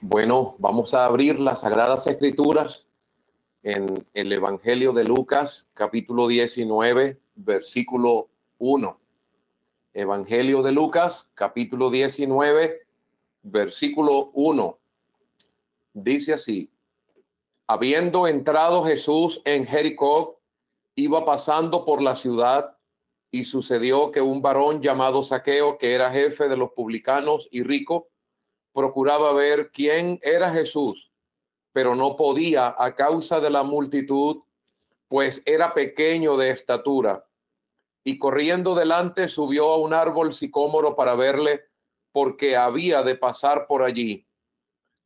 Bueno, vamos a abrir las Sagradas Escrituras en el Evangelio de Lucas, capítulo 19, versículo 1. Evangelio de Lucas, capítulo 19, versículo 1. Dice así, habiendo entrado Jesús en Jericó, iba pasando por la ciudad y sucedió que un varón llamado Saqueo, que era jefe de los publicanos y rico, procuraba ver quién era Jesús, pero no podía a causa de la multitud, pues era pequeño de estatura. Y corriendo delante subió a un árbol sicómoro para verle, porque había de pasar por allí.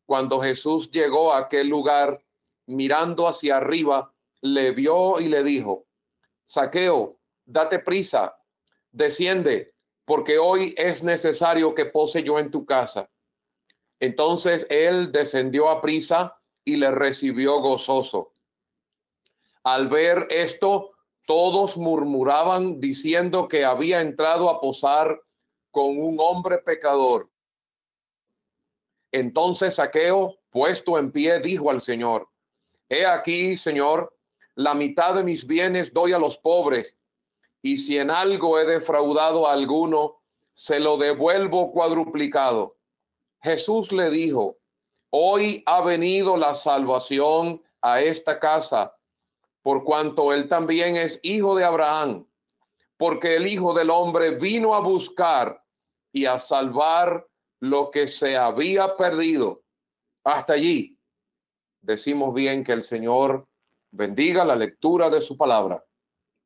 Cuando Jesús llegó a aquel lugar, mirando hacia arriba, le vio y le dijo, Saqueo, date prisa, desciende, porque hoy es necesario que pose yo en tu casa. Entonces él descendió a prisa y le recibió gozoso. Al ver esto, todos murmuraban diciendo que había entrado a posar con un hombre pecador. Entonces Saqueo, puesto en pie, dijo al Señor, He aquí, Señor, la mitad de mis bienes doy a los pobres, y si en algo he defraudado a alguno, se lo devuelvo cuadruplicado. Jesús le dijo, hoy ha venido la salvación a esta casa, por cuanto él también es hijo de Abraham, porque el Hijo del Hombre vino a buscar y a salvar lo que se había perdido. Hasta allí decimos bien que el Señor bendiga la lectura de su palabra.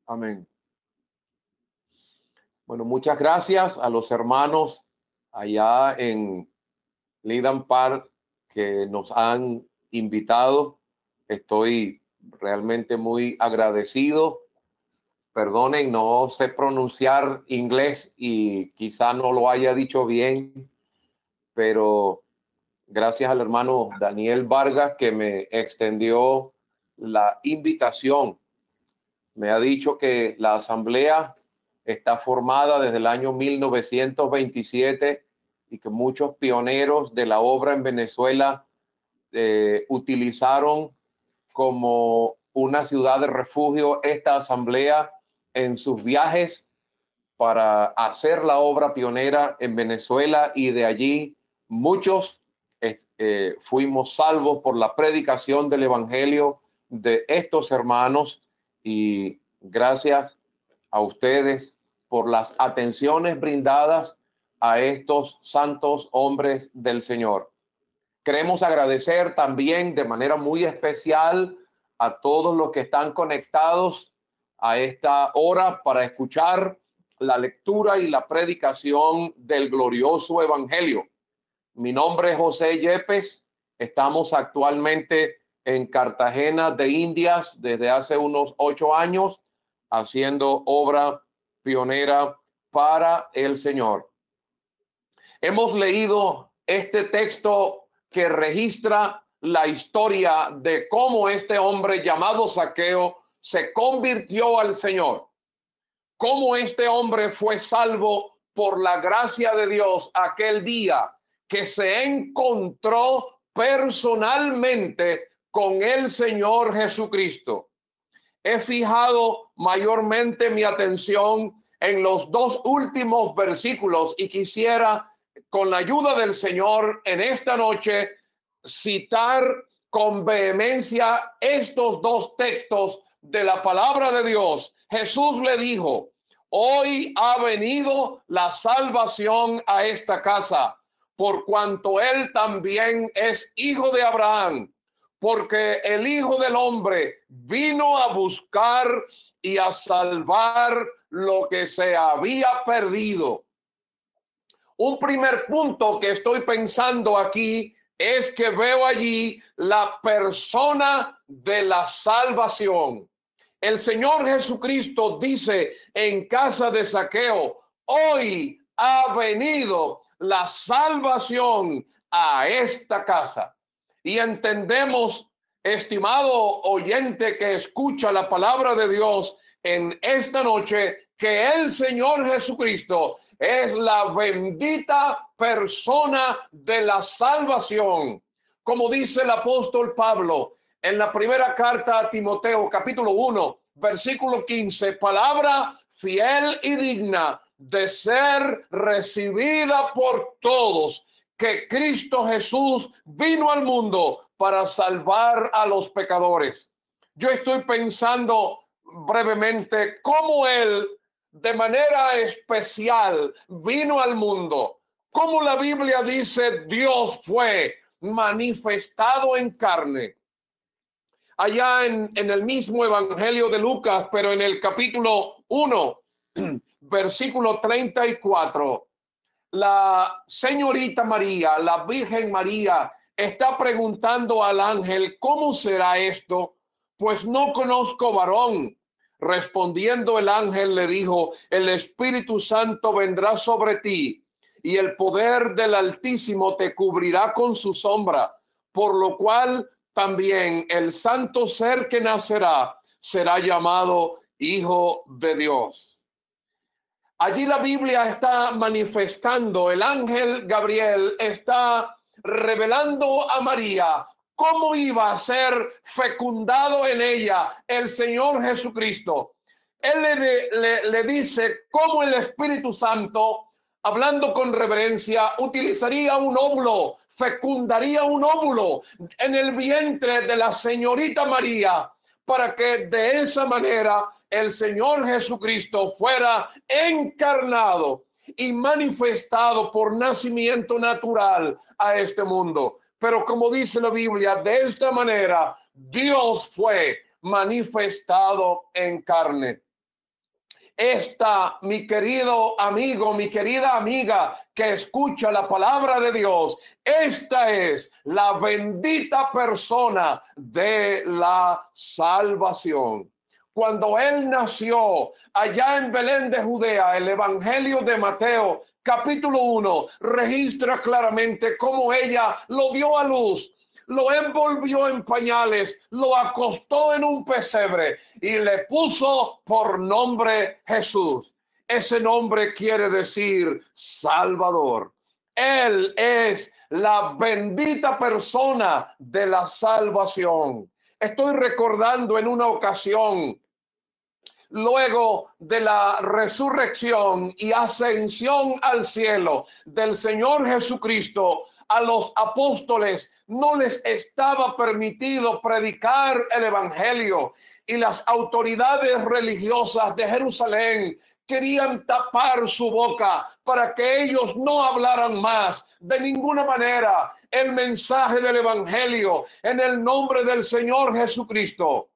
Amén. Bueno, muchas gracias a los hermanos allá en Lidan Park que nos han invitado. Estoy realmente muy agradecido. Perdonen, no sé pronunciar inglés y quizá no lo haya dicho bien, pero gracias al hermano Daniel Vargas que me extendió la invitación. Me ha dicho que la asamblea está formada desde el año 1927 y que muchos pioneros de la obra en Venezuela eh, utilizaron como una ciudad de refugio esta asamblea en sus viajes para hacer la obra pionera en Venezuela y de allí muchos eh, fuimos salvos por la predicación del Evangelio de estos hermanos y gracias a ustedes por las atenciones brindadas a estos santos hombres del Señor. Queremos agradecer también de manera muy especial a todos los que están conectados a esta hora para escuchar la lectura y la predicación del glorioso Evangelio. Mi nombre es José Yepes. Estamos actualmente en Cartagena de Indias desde hace unos ocho años haciendo obra pionera para el Señor. Hemos leído este texto que registra la historia de cómo este hombre llamado Saqueo se convirtió al Señor, cómo este hombre fue salvo por la gracia de Dios aquel día que se encontró personalmente con el Señor Jesucristo. He fijado mayormente mi atención en los dos últimos versículos y quisiera con la ayuda del Señor en esta noche citar con vehemencia estos dos textos de la palabra de Dios. Jesús le dijo, hoy ha venido la salvación a esta casa, por cuanto él también es hijo de Abraham, porque el Hijo del Hombre vino a buscar y a salvar lo que se había perdido. Un primer punto que estoy pensando aquí es que veo allí la persona de la salvación. El Señor Jesucristo dice en casa de saqueo, hoy ha venido la salvación a esta casa. Y entendemos, estimado oyente que escucha la palabra de Dios en esta noche, que el Señor Jesucristo es la bendita persona de la salvación. como dice el apóstol Pablo en la primera carta a Timoteo, capítulo 1, versículo 15, palabra fiel y digna de ser recibida por todos, que Cristo Jesús vino al mundo para salvar a los pecadores. Yo estoy pensando brevemente cómo Él de manera especial vino al mundo. Como la Biblia dice, Dios fue manifestado en carne allá en, el mismo Evangelio de Lucas, pero en el capítulo 1, versículo 34, la señorita María, la Virgen María, está preguntando al ángel, ¿cómo será esto? Pues no conozco varón. Respondiendo el ángel le dijo, el Espíritu Santo vendrá sobre ti y el poder del Altísimo te cubrirá con su sombra, por lo cual también el santo ser que nacerá será llamado Hijo de Dios. Allí la Biblia está manifestando, el ángel Gabriel está revelando a María cómo iba a ser fecundado en ella el Señor Jesucristo. Él le, le dice cómo el Espíritu Santo hablando con reverencia, utilizaría un óvulo, fecundaría un óvulo en el vientre de la señorita María para que de esa manera el Señor Jesucristo fuera encarnado y manifestado por nacimiento natural a este mundo. Pero como dice la Biblia, de esta manera Dios fue manifestado en carne esta, mi querido amigo, mi querida amiga que escucha la palabra de Dios, esta es la bendita persona de la salvación. Cuando él nació allá en Belén de Judea, el Evangelio de Mateo capítulo 1 registra claramente cómo ella lo dio a luz lo envolvió en pañales, lo acostó en un pesebre y le puso por nombre Jesús. Ese nombre quiere decir Salvador. Él es la bendita persona de la salvación. Estoy recordando en una ocasión, luego de la resurrección y ascensión al cielo del Señor Jesucristo, a los apóstoles no les estaba permitido predicar el Evangelio y las autoridades religiosas de Jerusalén querían tapar su boca para que ellos no hablaran más de ninguna manera el mensaje del Evangelio en el nombre del Señor Jesucristo.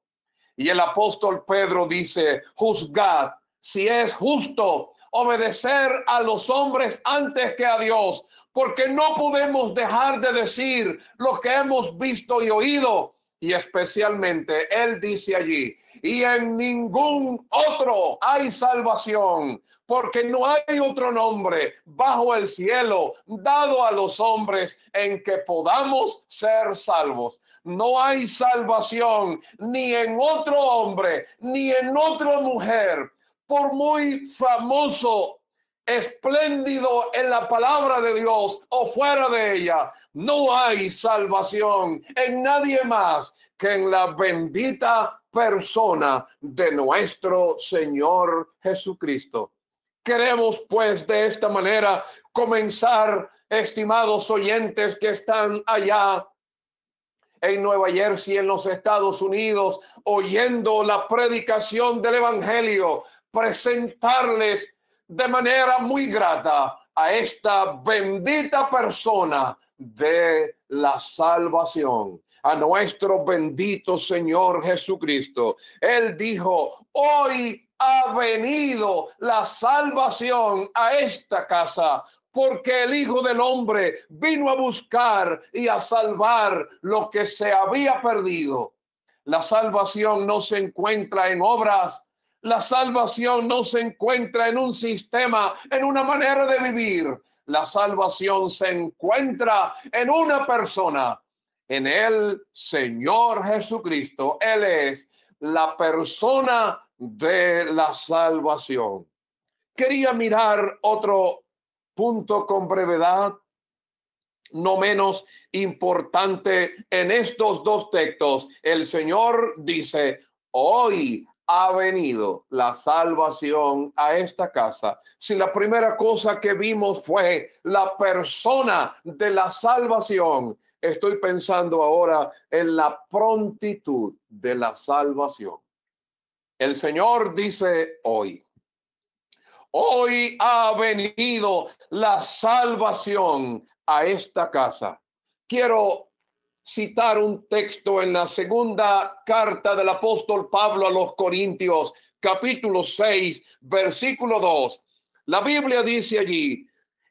Y el apóstol Pedro dice, juzgad si es justo obedecer a los hombres antes que a Dios, porque no podemos dejar de decir lo que hemos visto y oído. Y especialmente él dice allí, y en ningún otro hay salvación, porque no hay otro nombre bajo el cielo dado a los hombres en que podamos ser salvos. No hay salvación ni en otro hombre, ni en otra mujer, por muy famoso espléndido en la palabra de Dios o fuera de ella, no hay salvación en nadie más que en la bendita persona de nuestro Señor Jesucristo. Queremos pues de esta manera comenzar, estimados oyentes que están allá en Nueva Jersey, en los Estados Unidos, oyendo la predicación del Evangelio, presentarles de manera muy grata a esta bendita persona de la salvación, a nuestro bendito Señor Jesucristo. Él dijo, hoy ha venido la salvación a esta casa, porque el Hijo del Hombre vino a buscar y a salvar lo que se había perdido. La salvación no se encuentra en obras, la salvación no se encuentra en un sistema, en una manera de vivir. La salvación se encuentra en una persona, en el Señor Jesucristo. Él es la persona de la salvación. Quería mirar otro punto con brevedad no menos importante en estos dos textos, el Señor dice, hoy ha venido la salvación a esta casa. Si la primera cosa que vimos fue la persona de la salvación, estoy pensando ahora en la prontitud de la salvación. El Señor dice hoy, hoy ha venido la salvación a esta casa. Quiero citar un texto en la segunda carta del apóstol Pablo a los Corintios, capítulo 6, versículo 2. La Biblia dice allí,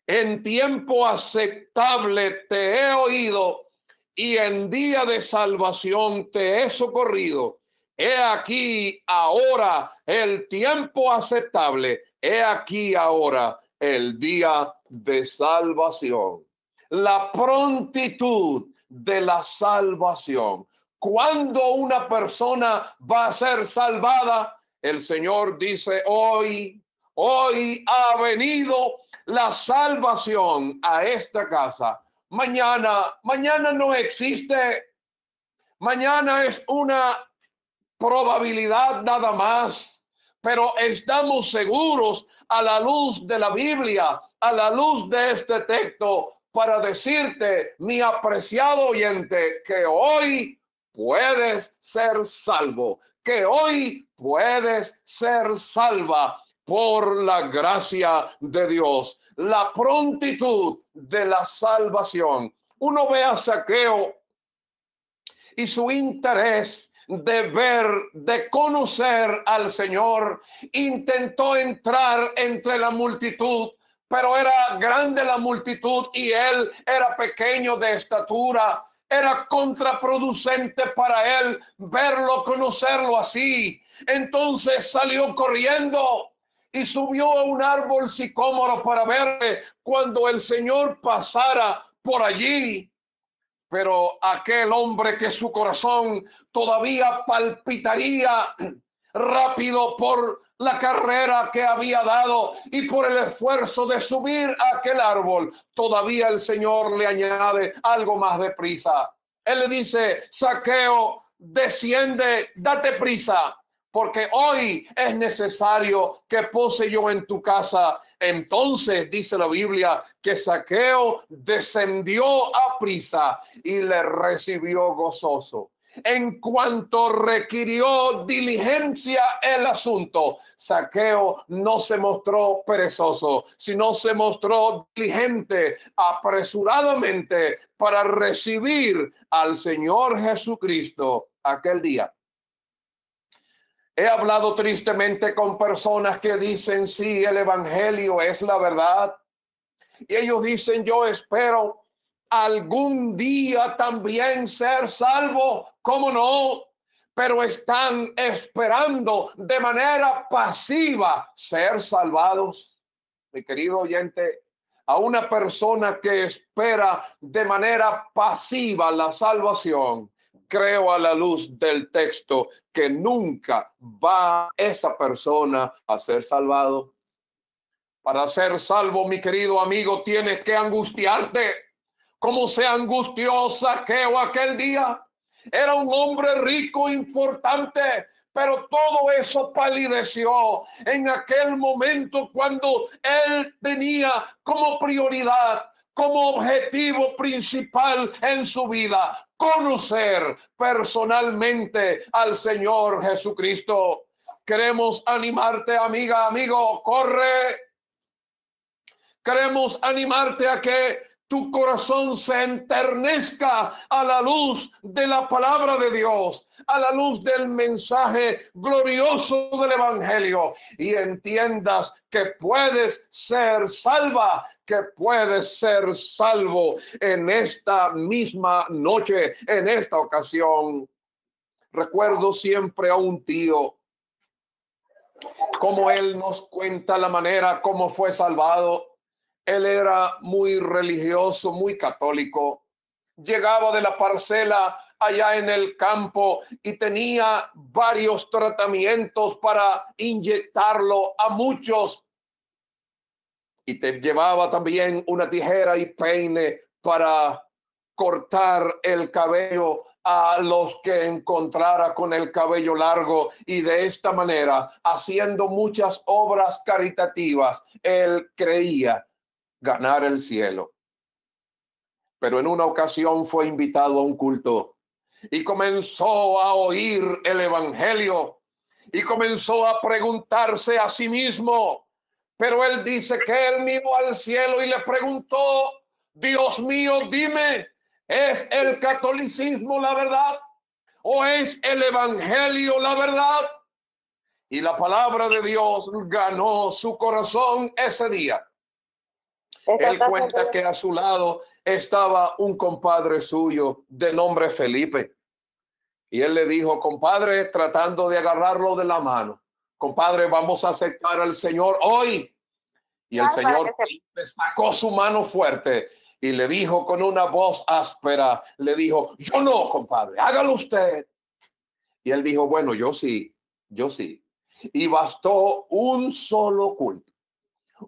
en tiempo aceptable te he oído y en día de salvación te he socorrido. He aquí ahora el tiempo aceptable. He aquí ahora el día de salvación. La prontitud de la salvación. Cuando una persona va a ser salvada, el Señor dice hoy, hoy ha venido la salvación a esta casa. Mañana, mañana no existe. Mañana es una probabilidad nada más, pero estamos seguros a la luz de la Biblia, a la luz de este texto, para decirte, mi apreciado oyente, que hoy puedes ser salvo, que hoy puedes ser salva por la gracia de Dios, la prontitud de la salvación. Uno ve a Saqueo y su interés de ver, de conocer al Señor, intentó entrar entre la multitud pero era grande la multitud y él era pequeño de estatura. Era contraproducente para él verlo, conocerlo así. Entonces salió corriendo y subió a un árbol sicómoro para verle cuando el Señor pasara por allí. Pero aquel hombre que su corazón todavía palpitaría rápido por la carrera que había dado y por el esfuerzo de subir a aquel árbol, todavía el Señor le añade algo más de prisa. Él le dice, saqueo, desciende, date prisa, porque hoy es necesario que pose yo en tu casa. Entonces dice la Biblia que Saqueo descendió a prisa y le recibió gozoso. En cuanto requirió diligencia el asunto, Saqueo no se mostró perezoso, sino se mostró diligente apresuradamente para recibir al Señor Jesucristo aquel día. He hablado tristemente con personas que dicen, sí, el Evangelio es la verdad. Y ellos dicen, yo espero algún día también ser salvo, ¿cómo no? Pero están esperando de manera pasiva ser salvados. Mi querido oyente, a una persona que espera de manera pasiva la salvación, creo a la luz del texto que nunca va esa persona a ser salvado. Para ser salvo, mi querido amigo, tienes que angustiarte cómo se angustió Saqueo aquel día. Era un hombre rico, importante, pero todo eso palideció en aquel momento cuando él tenía como prioridad, como objetivo principal en su vida, conocer personalmente al Señor Jesucristo. Queremos animarte, amiga, amigo, corre. Queremos animarte a que tu corazón se enternezca a la luz de la palabra de Dios, a la luz del mensaje glorioso del Evangelio y entiendas que puedes ser salva, que puedes ser salvo en esta misma noche, en esta ocasión. Recuerdo siempre a un tío, como él nos cuenta la manera como fue salvado él era muy religioso, muy católico. Llegaba de la parcela allá en el campo y tenía varios tratamientos para inyectarlo a muchos. Y te llevaba también una tijera y peine para cortar el cabello a los que encontrara con el cabello largo y de esta manera, haciendo muchas obras caritativas, él creía ganar el cielo. Pero en una ocasión fue invitado a un culto y comenzó a oír el Evangelio y comenzó a preguntarse a sí mismo. Pero él dice que él miró al cielo y le preguntó, Dios mío, dime, ¿es el catolicismo la verdad? ¿O es el Evangelio la verdad? Y la palabra de Dios ganó su corazón ese día. Él cuenta que a su lado estaba un compadre suyo de nombre Felipe. Y él le dijo, compadre, tratando de agarrarlo de la mano, compadre, vamos a aceptar al Señor hoy. Y el Señor le sacó su mano fuerte y le dijo con una voz áspera, le dijo, yo no, compadre, hágalo usted. Y él dijo, bueno, yo sí, yo sí. Y bastó un solo culto,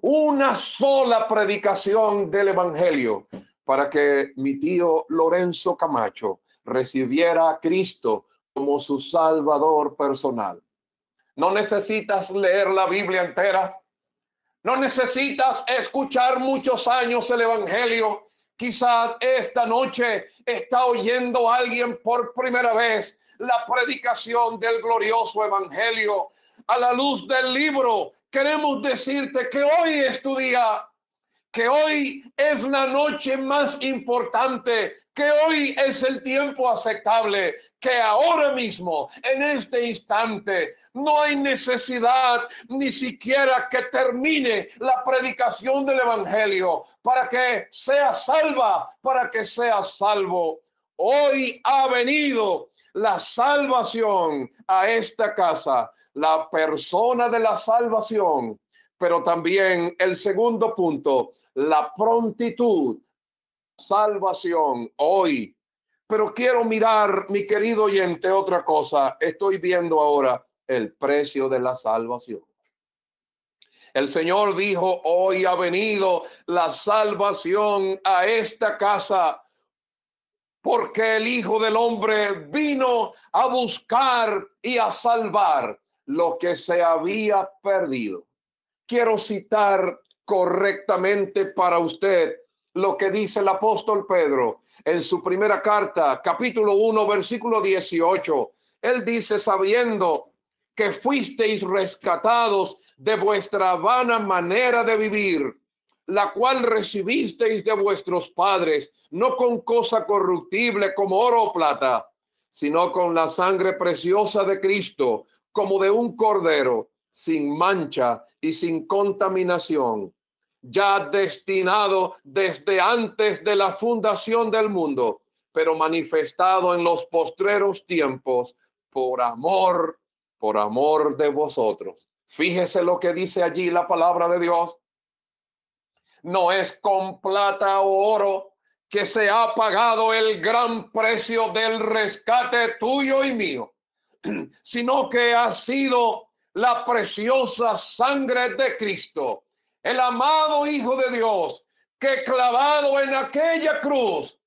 una sola predicación del Evangelio para que mi tío Lorenzo Camacho recibiera a Cristo como su Salvador personal. No necesitas leer la Biblia entera. No necesitas escuchar muchos años el Evangelio. Quizás esta noche está oyendo alguien por primera vez la predicación del glorioso Evangelio. A la luz del libro, queremos decirte que hoy es tu día que hoy es la noche más importante, que hoy es el tiempo aceptable, que ahora mismo, en este instante, no hay necesidad ni siquiera que termine la predicación del Evangelio para que sea salva, para que sea salvo. Hoy ha venido la salvación a esta casa, la persona de la salvación, pero también el segundo punto, la prontitud, salvación hoy. Pero quiero mirar, mi querido oyente, otra cosa. Estoy viendo ahora el precio de la salvación. El Señor dijo, hoy ha venido la salvación a esta casa, porque el Hijo del Hombre vino a buscar y a salvar lo que se había perdido. Quiero citar correctamente para usted lo que dice el apóstol Pedro en su primera carta, capítulo 1, versículo 18. Él dice, sabiendo que fuisteis rescatados de vuestra vana manera de vivir, la cual recibisteis de vuestros padres, no con cosa corruptible como oro o plata, sino con la sangre preciosa de Cristo, como de un cordero, sin mancha y sin contaminación, ya destinado desde antes de la fundación del mundo, pero manifestado en los postreros tiempos por amor, por amor de vosotros. Fíjese lo que dice allí la palabra de Dios. No es con plata o oro que se ha pagado el gran precio del rescate tuyo y mío, sino que ha sido la preciosa sangre de Cristo, el amado Hijo de Dios, que clavado en aquella cruz,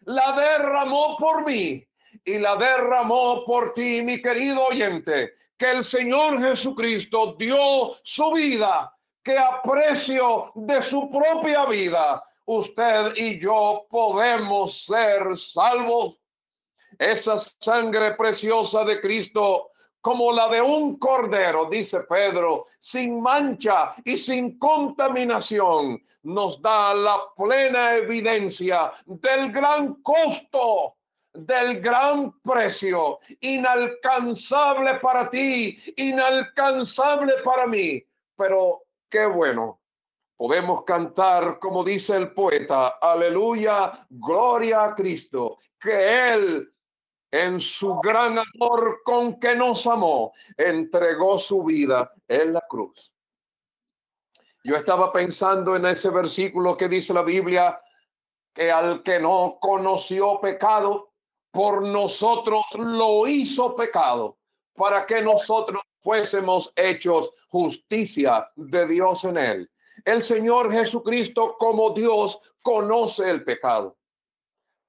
la derramó por mí y la derramó por ti, mi querido oyente, que el Señor Jesucristo dio su vida, que a precio de su propia vida, usted y yo podemos ser salvos. Esa sangre preciosa de Cristo como la de un cordero, dice Pedro, sin mancha y sin contaminación, nos da la plena evidencia del gran costo, del gran precio, inalcanzable para ti, inalcanzable para mí. Pero qué bueno, podemos cantar como dice el poeta, aleluya, gloria a Cristo, que Él en su gran amor con que nos amó, entregó su vida en la cruz. Yo estaba pensando en ese versículo que dice la Biblia, que al que no conoció pecado, por nosotros lo hizo pecado, para que nosotros fuésemos hechos justicia de Dios en él. El Señor Jesucristo como Dios conoce el pecado.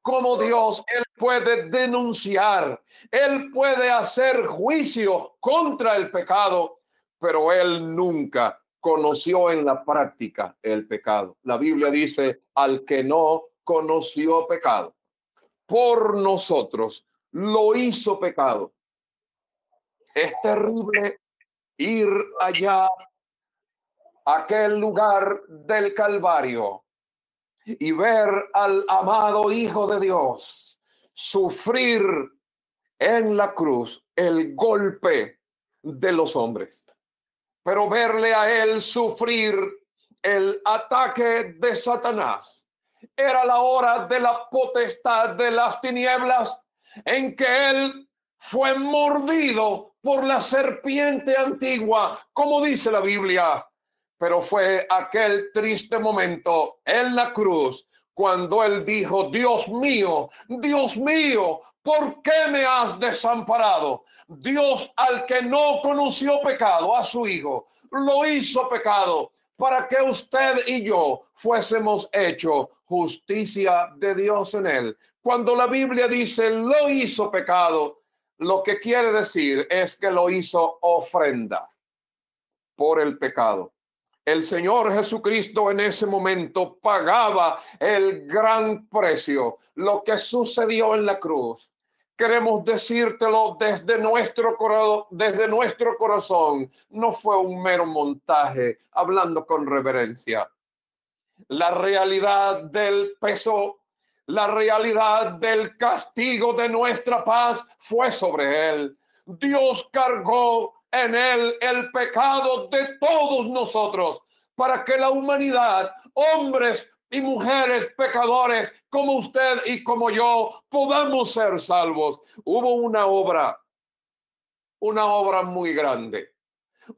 Como Dios, Él puede denunciar, Él puede hacer juicio contra el pecado, pero Él nunca conoció en la práctica el pecado. La Biblia dice, al que no conoció pecado, por nosotros lo hizo pecado. Es terrible ir allá, aquel lugar del Calvario, y ver al amado Hijo de Dios sufrir en la cruz el golpe de los hombres pero verle a él sufrir el ataque de Satanás. Era la hora de la potestad de las tinieblas en que él fue mordido por la serpiente antigua, como dice la Biblia. Pero fue aquel triste momento en la cruz cuando él dijo, Dios mío, Dios mío, ¿por qué me has desamparado? Dios al que no conoció pecado, a su Hijo, lo hizo pecado para que usted y yo fuésemos hecho justicia de Dios en él. Cuando la Biblia dice lo hizo pecado, lo que quiere decir es que lo hizo ofrenda por el pecado. El Señor Jesucristo en ese momento pagaba el gran precio, lo que sucedió en la cruz queremos decírtelo desde nuestro, desde nuestro corazón. No fue un mero montaje, hablando con reverencia. La realidad del peso, la realidad del castigo de nuestra paz fue sobre él. Dios cargó en él el pecado de todos nosotros para que la humanidad, hombres, y mujeres pecadores como usted y como yo podamos ser salvos. Hubo una obra, una obra muy grande,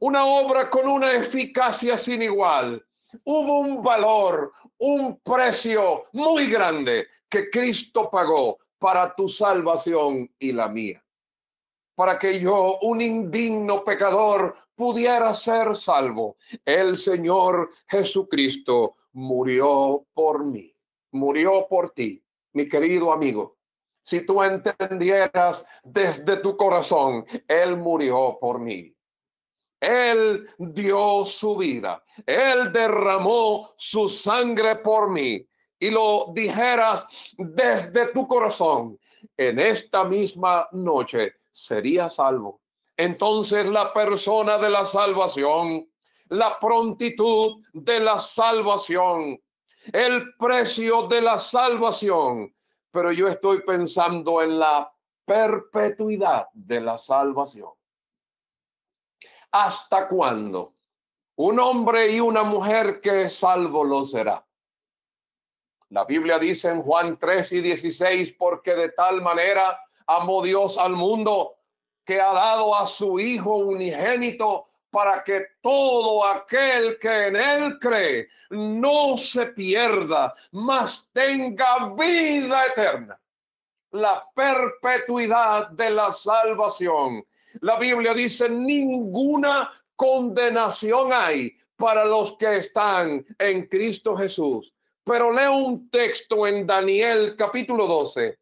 una obra con una eficacia sin igual. Hubo un valor, un precio muy grande que Cristo pagó para tu salvación y la mía. Para que yo, un indigno pecador, pudiera ser salvo. El Señor Jesucristo murió por mí, murió por ti, mi querido amigo. Si tú entendieras desde tu corazón, Él murió por mí. Él dio su vida, Él derramó su sangre por mí y lo dijeras desde tu corazón, en esta misma noche sería salvo. Entonces la persona de la salvación la prontitud de la salvación, el precio de la salvación, pero yo estoy pensando en la perpetuidad de la salvación. ¿Hasta cuándo? Un hombre y una mujer que salvo lo será. La Biblia dice en Juan 3 y 16, porque de tal manera amó Dios al mundo que ha dado a su Hijo unigénito para que todo aquel que en él cree no se pierda, mas tenga vida eterna. La perpetuidad de la salvación. La Biblia dice, ninguna condenación hay para los que están en Cristo Jesús. Pero leo un texto en Daniel capítulo 12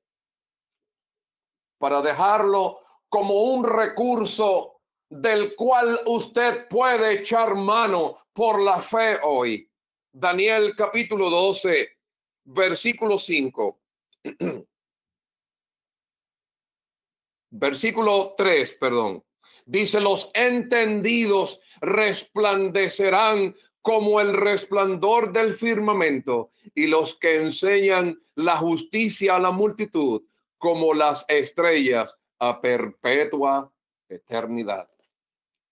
para dejarlo como un recurso del cual usted puede echar mano por la fe hoy. Daniel capítulo 12, versículo 5. versículo 3, perdón. Dice, los entendidos resplandecerán como el resplandor del firmamento y los que enseñan la justicia a la multitud como las estrellas a perpetua eternidad.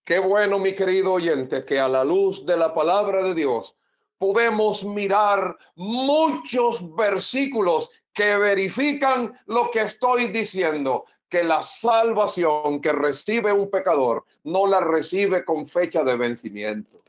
Qué bueno, mi querido oyente, que a la luz de la palabra de Dios podemos mirar muchos versículos que verifican lo que estoy diciendo, que la salvación que recibe un pecador no la recibe con fecha de vencimiento,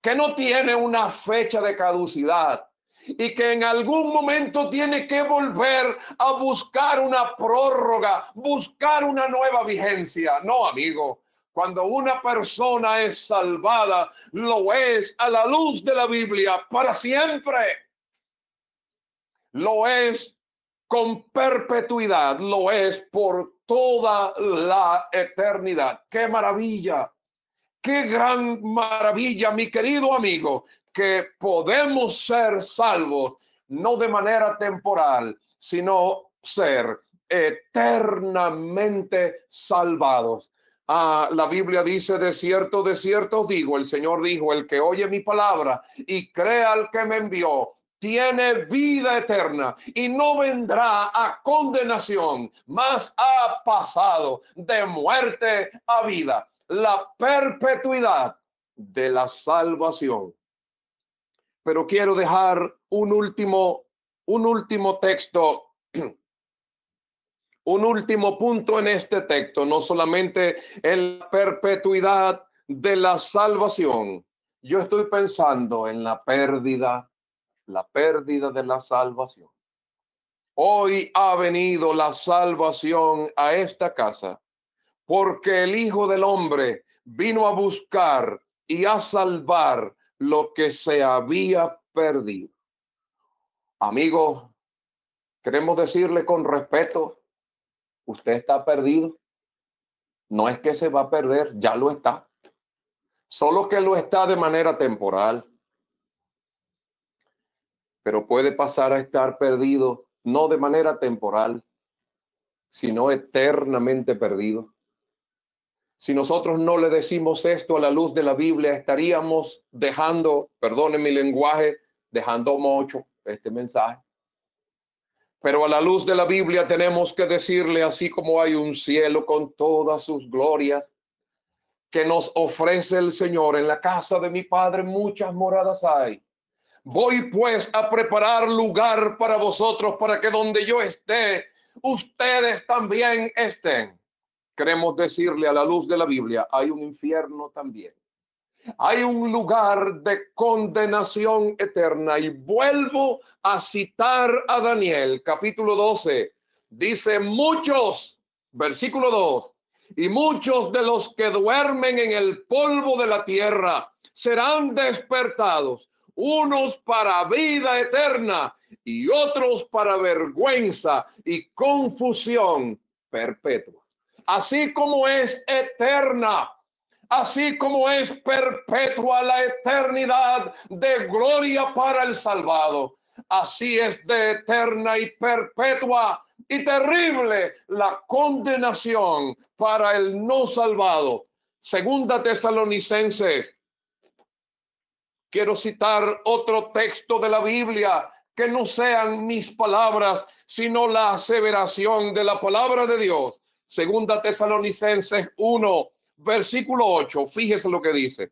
que no tiene una fecha de caducidad y que en algún momento tiene que volver a buscar una prórroga, buscar una nueva vigencia. No, amigo, Cuando una persona es salvada, lo es a la luz de la Biblia para siempre. Lo es con perpetuidad, lo es por toda la eternidad. ¡Qué maravilla! ¡Qué gran maravilla, mi querido amigo! Que podemos ser salvos no de manera temporal, sino ser eternamente salvados. Ah, la Biblia dice, de cierto, de cierto digo, el Señor dijo, el que oye mi palabra y crea al que me envió, tiene vida eterna y no vendrá a condenación, mas ha pasado de muerte a vida, la perpetuidad de la salvación. Pero quiero dejar un último, un último texto un último punto en este texto, no solamente en la perpetuidad de la salvación. Yo estoy pensando en la pérdida, la pérdida de la salvación. Hoy ha venido la salvación a esta casa porque el Hijo del Hombre vino a buscar y a salvar lo que se había perdido. Amigo, queremos decirle con respeto, usted está perdido. No es que se va a perder, ya lo está. Solo que lo está de manera temporal. Pero puede pasar a estar perdido, no de manera temporal, sino eternamente perdido. Si nosotros no le decimos esto a la luz de la Biblia, estaríamos dejando, perdone mi lenguaje, dejando mucho este mensaje. Pero a la luz de la Biblia tenemos que decirle, así como hay un cielo con todas sus glorias que nos ofrece el Señor, en la casa de mi Padre muchas moradas hay. Voy pues a preparar lugar para vosotros, para que donde yo esté, ustedes también estén. Queremos decirle a la luz de la Biblia, hay un infierno también hay un lugar de condenación eterna. Y vuelvo a citar a Daniel, capítulo 12. Dice muchos, versículo 2, y muchos de los que duermen en el polvo de la tierra serán despertados, unos para vida eterna y otros para vergüenza y confusión perpetua. Así como es eterna así como es perpetua la eternidad de gloria para el salvado, así es de eterna y perpetua y terrible la condenación para el no salvado. Segunda Tesalonicenses. Quiero citar otro texto de la Biblia que no sean mis palabras, sino la aseveración de la palabra de Dios. Segunda Tesalonicenses 1, versículo 8, fíjese lo que dice.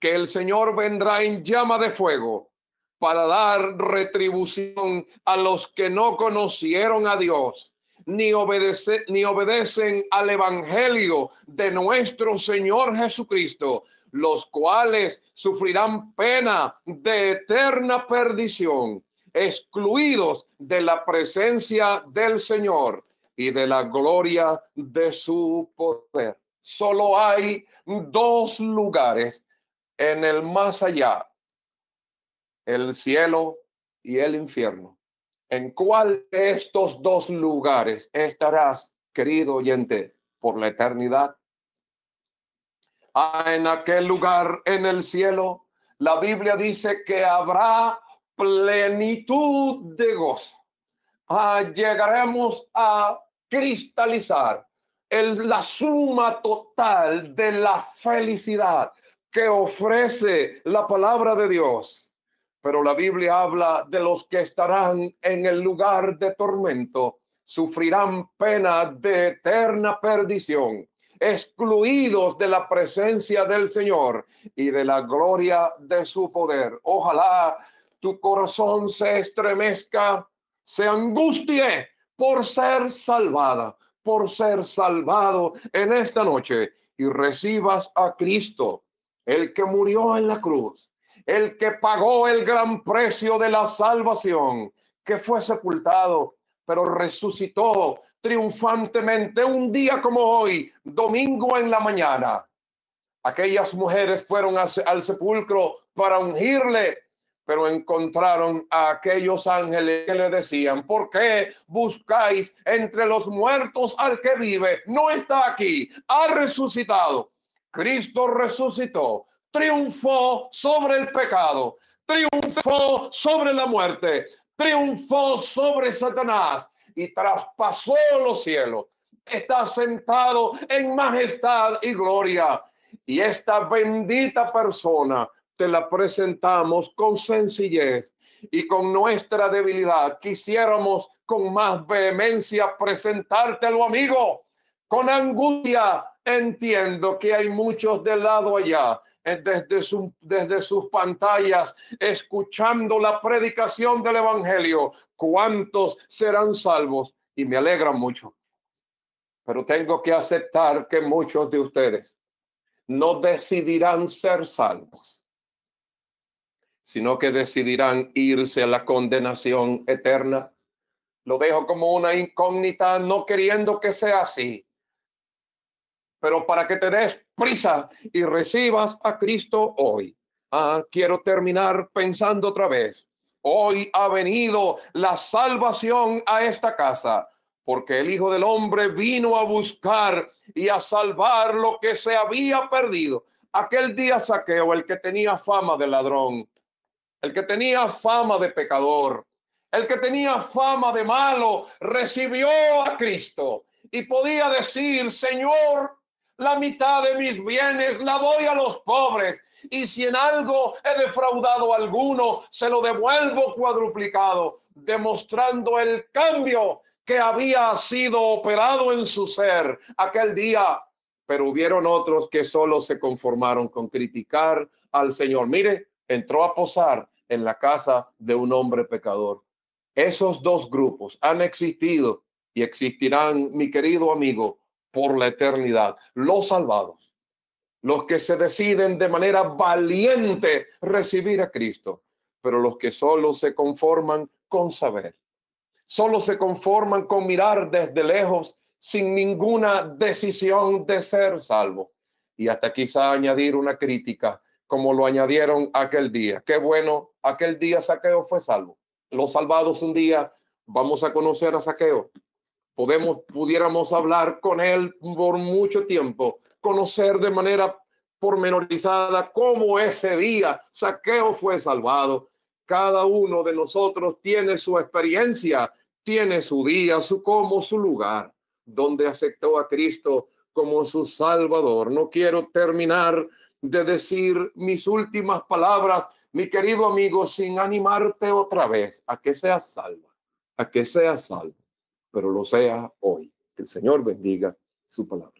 Que el Señor vendrá en llama de fuego para dar retribución a los que no conocieron a Dios, ni, obedece, ni obedecen al Evangelio de nuestro Señor Jesucristo, los cuales sufrirán pena de eterna perdición, excluidos de la presencia del Señor y de la gloria de su poder. Solo hay dos lugares en el más allá, el cielo y el infierno. ¿En cuál de estos dos lugares estarás, querido oyente, por la eternidad? Ah, en aquel lugar, en el cielo, la Biblia dice que habrá plenitud de gozo. Ah, llegaremos a cristalizar el, la suma total de la felicidad que ofrece la palabra de Dios. Pero la Biblia habla de los que estarán en el lugar de tormento, sufrirán pena de eterna perdición, excluidos de la presencia del Señor y de la gloria de su poder. Ojalá tu corazón se estremezca, se angustie por ser salvada, por ser salvado en esta noche y recibas a Cristo, el que murió en la cruz, el que pagó el gran precio de la salvación, que fue sepultado, pero resucitó triunfantemente un día como hoy, domingo en la mañana. Aquellas mujeres fueron al sepulcro para ungirle, pero encontraron a aquellos ángeles que le decían, ¿por qué buscáis entre los muertos al que vive? No está aquí, ha resucitado. Cristo resucitó, triunfó sobre el pecado, triunfó sobre la muerte, triunfó sobre Satanás y traspasó los cielos. Está sentado en majestad y gloria. Y esta bendita persona te la presentamos con sencillez y con nuestra debilidad. Quisiéramos con más vehemencia presentártelo, amigo. Con angustia entiendo que hay muchos del lado allá desde, su, desde sus pantallas, escuchando la predicación del Evangelio. ¿Cuántos serán salvos? Y me alegra mucho. Pero tengo que aceptar que muchos de ustedes no decidirán ser salvos, sino que decidirán irse a la condenación eterna. Lo dejo como una incógnita, no queriendo que sea así pero para que te des prisa y recibas a Cristo hoy. Ah, quiero terminar pensando otra vez. Hoy ha venido la salvación a esta casa, porque el Hijo del Hombre vino a buscar y a salvar lo que se había perdido. Aquel día saqueo, el que tenía fama de ladrón, el que tenía fama de pecador, el que tenía fama de malo, recibió a Cristo y podía decir, Señor, la mitad de mis bienes la doy a los pobres. Y si en algo he defraudado a alguno, se lo devuelvo cuadruplicado, demostrando el cambio que había sido operado en su ser aquel día. Pero hubieron otros que solo se conformaron con criticar al Señor. Mire, entró a posar en la casa de un hombre pecador. Esos dos grupos han existido y existirán, mi querido amigo, por la eternidad. Los salvados, los que se deciden de manera valiente recibir a Cristo, pero los que solo se conforman con saber, solo se conforman con mirar desde lejos sin ninguna decisión de ser salvo. Y hasta quizá añadir una crítica, como lo añadieron aquel día. Qué bueno, aquel día Saqueo fue salvo. Los salvados un día vamos a conocer a Saqueo podemos, pudiéramos hablar con él por mucho tiempo, conocer de manera pormenorizada cómo ese día Saqueo fue salvado. Cada uno de nosotros tiene su experiencia, tiene su día, su cómo, su lugar, donde aceptó a Cristo como su Salvador. No quiero terminar de decir mis últimas palabras, mi querido amigo, sin animarte otra vez a que seas salvo, a que seas salvo pero lo sea hoy. Que el Señor bendiga su palabra.